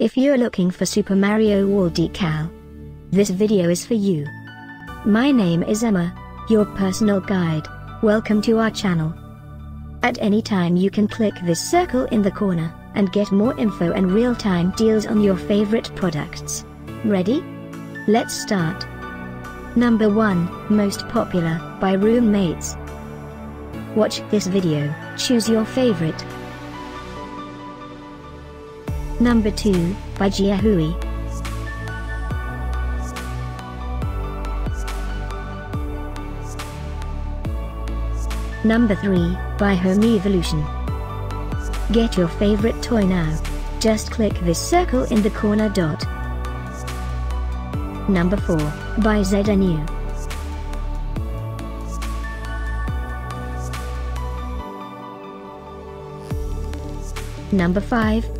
If you're looking for Super Mario wall decal, this video is for you. My name is Emma, your personal guide. Welcome to our channel. At any time you can click this circle in the corner, and get more info and real-time deals on your favorite products. Ready? Let's start. Number 1, Most Popular, by Roommates. Watch this video, choose your favorite. Number 2, by Jiahui. Number 3, by Home Evolution. Get your favorite toy now. Just click this circle in the corner dot. Number 4, by ZNU. Number 5,